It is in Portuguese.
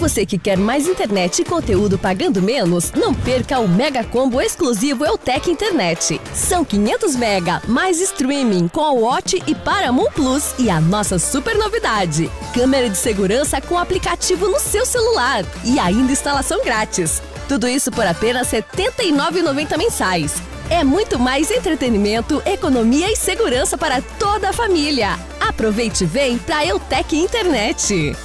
você que quer mais internet e conteúdo pagando menos, não perca o mega combo exclusivo Eutec Internet. São 500 mega mais streaming com a Watch e Paramount Plus e a nossa super novidade: câmera de segurança com aplicativo no seu celular e ainda instalação grátis. Tudo isso por apenas R$ 79,90 mensais. É muito mais entretenimento, economia e segurança para toda a família. Aproveite e vem para Eutec Internet.